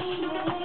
burning